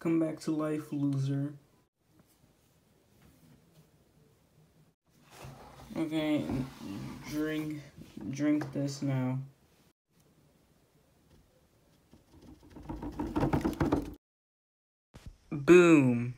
Come back to life, loser. Okay, drink, drink this now. Boom.